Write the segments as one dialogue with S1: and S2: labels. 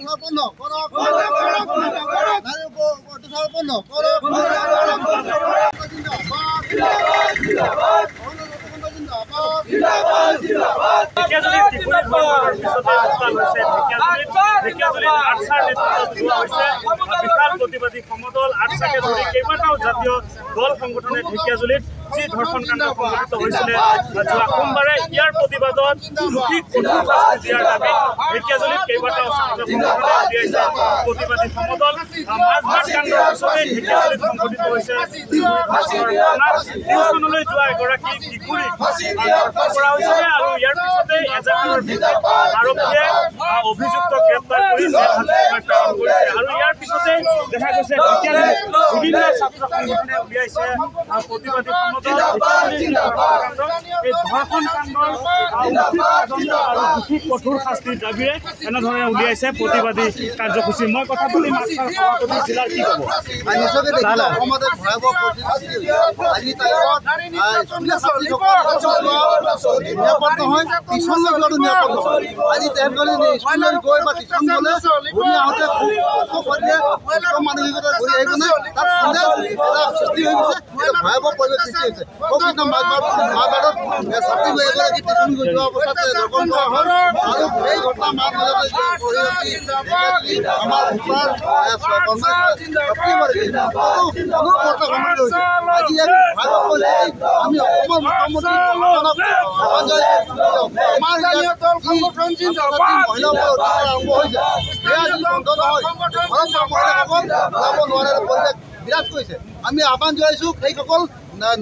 S1: অত্যাচাৰ বন্ধ কৰক নাৰী অত্যাচাৰ বন্ধ কৰক জিন্দাবাদ জিন্দাবাদ
S2: ঢেকিয়াজুলিত ত্ৰিপুৰী ধৰ্মৰ পিছতে উত্তাল হৈছে ঢেকিয়াজুলিত ঢেকিয়াজুলিত আৰ্চাৰ নেতৃত্বত যোৱা হৈছে বিশাল প্ৰতিবাদী সমদল আৰ্চাকে ধৰি কেইবাটাও জাতীয় ঢেকিয়াজুলিত যি কাণ্ড সংঘটিত হৈছিলে সোমবাৰে ইয়াৰ প্ৰতিবাদত দিয়াৰ দাবীত ঢেকিয়াজুলিত কেইবাটাও উলিয়াইছে প্ৰতিবাদী সমদল মাজভাট কাণ্ডৰ পিছতে ঢেকিয়াজুলিত সংঘটিত হৈছে যোৱা এগৰাকী ধৰ্ষণ কৰা হৈছিলে আৰু ইয়াৰ পিছতে এজাহাৰৰ আৰক্ষীয়ে আহ, অভিযুক্তক গ্ৰেপ্তাৰ কৰিছে আৰু ইয়াৰ পিছতে দেখা গৈছে ঢেকিয়াজুলিত বিভিন্ন ছাত্ৰ সংগঠনে উলিয়াইছে। প্ৰতিবাদী এই ধৰ্ষণ কাণ্ডৰ আৰু দোষীক কঠোৰ শাস্তিৰ দাবীৰে এনেধৰণে উলিয়াইছে প্ৰতিবাদী কাৰ্যসূচী। মই কথা পাতিম সভাপতি জিলাৰ কি ক'ব?
S1: এক ভয়াৱহ নিৰাপদ নহয় টিউচনলৈ যোৱাটো নিৰাপদ নহয় আজি তেহেঁতসকলে স্কুললৈ গৈ বা টিউচন গ'লে ঘূৰি আহোঁতে খুব কষ্ট কৰিলে উত্তম মানসিকতা ঘূৰি আহিব নে? তাত সন্দেহ এটা সৃষ্টি হৈ গৈছে। এটা ভয়াৱহ পৰিৱেশ সৃষ্টি হৈছে। প্ৰকৃত মাজবাট মাজবাটত ছাত্ৰী লৈ এগৰাকী টিউচন গৈ যোৱা অৱস্থাতে দৰ্শন কৰা হ'ল। আৰু সেই ঘটনা মাজতে আমাৰ হৈছে। আজি এক ভয়াৱহ পৰিস্থিতি। আমি অসমৰ মুখ্যমন্ত্ৰী আমাৰ ইয়াত মহিলাসকলৰ অধিকাৰ আৰম্ভ হৈছে সেয়া যদি বন্ধ নহয়। ঘৰত মহিলাসকল ওলাব নোৱাৰে পৰিৱেশ কৰিছে আমি আহ্বান জনাইছোঁ সেইসকল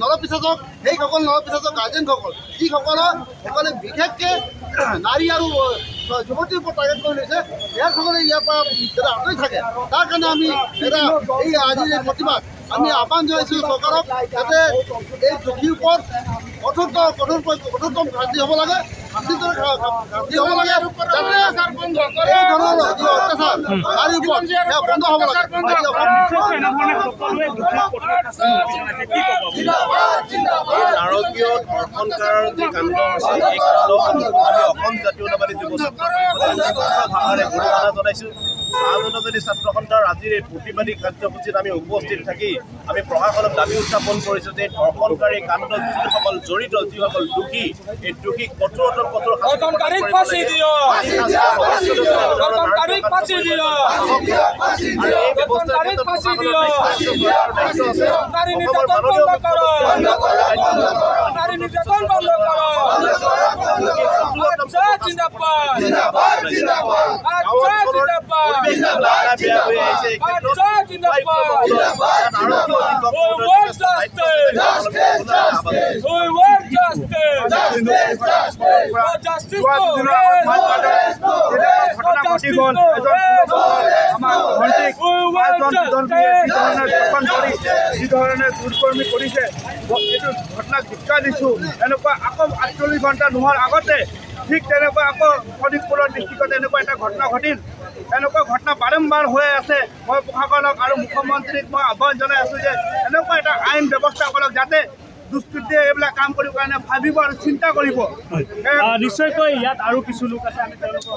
S1: নৰপিচাচক সেইসকল নৰপিচাচক গাৰ্জেনসকল যিসকলৰ সকলে বিশেষকৈ নাৰী আৰু যুৱতীৰ ওপৰত টাৰ্গেট কৰি লৈছে সেইসকলে ইয়াৰ পৰা যাতে আঁতৰি থাকে। তাৰ কাৰণে আমি এটা এই আজিৰ প্ৰতিবাদ আমি আহ্বান জনাইছোঁ চৰকাৰক যাতে এই দোষীৰ ওপৰত কঠোৰ কঠোৰ কঠোৰতম শাস্তি হ'ব লাগে
S2: জনাইছে
S3: নাৰকীয় যি কাণ্ড হৈছে এই আমি অসম জাতীয়তাবাদী যুৱ ভাষাৰে গৰিহণা জনাইছোঁ সহজনজনী ছাত্ৰ সন্থাৰ আজিৰ এই প্ৰতিবাদী কাৰ্যসূচীত আমি উপস্থিত থাকি আমি প্ৰশাসনক দাবী উত্থাপন কৰিছোঁ যে ধৰ্ষণকাৰী কাণ্ডত যিসকল জড়িত যিসকল দোষী এই দোষীক কঠোৰতম কঠোৰ
S4: আচ্ছা জিন্দাবাদ জিন্দাবাদ আচ্ছা জিন্দাবাদ
S5: কৰিছে এইটো ঘটনাক ধিক্কাৰ দিছোঁ এনেকুৱা আকৌ আঠচল্লিছ ঘণ্টা নোহোৱাৰ আগতে ঠিক তেনেকুৱা আকৌ শোণিতপুৰৰ ডিষ্ট্ৰিক্টত এনেকুৱা এটা ঘটনা ঘটিল। এনেকুৱা ঘটনা বাৰম্বাৰ হৈ আছে। মই প্ৰশাসনক আৰু মুখ্যমন্ত্ৰীক মই আহ্বান জনাই আছোঁ যে এনেকুৱা এটা আইন ব্যৱস্থা কৰক যাতে দুষ্কৃতিয়ে এইবিলাক কাম কৰিব কাৰণে ভাবিব আৰু চিন্তা কৰিব।
S2: নিশ্চয়কৈ ইয়াত আৰু কিছু লোক আছে আমি তেওঁলোকৰ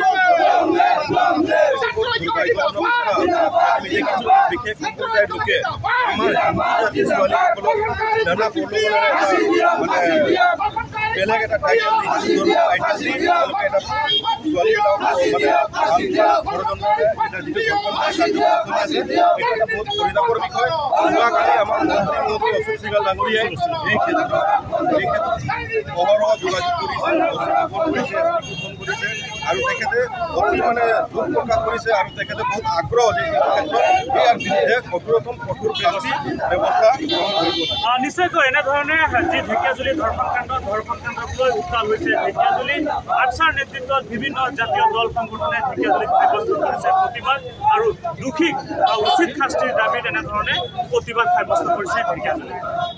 S3: বেলেগ এটা ঠাইত আইডিয়া দি তেওঁলোকে এটা ছোৱালীবিলাকক মানে ভাল এটা যিটো ধৰ্ষণ কাৰ্যসূচী আছে এইটো এটা বহুত পৰিণামৰ বিষয় যোৱাকালি আমাৰ
S2: নিশ্চয়কৈ এনেধৰণে যি ঢেকীয়াজুলি ধৰ্ষণ কাণ্ড ধৰ্ষণ কাণ্ডক লৈ উত্তাল হৈছে ঢেকীয়াজুলি আটছাৰ নেতৃত্বত বিভিন্ন জাতীয় দল সংগঠনে ঢেকীয়াজুলিত সাব্যস্ত কৰিছে প্ৰতিবাদ আৰু দোষীক উচিত শাস্তিৰ দাবীত এনেধৰণে প্ৰতিবাদ সাব্যস্ত কৰিছে ঢেকীয়াজুলি। Thank you.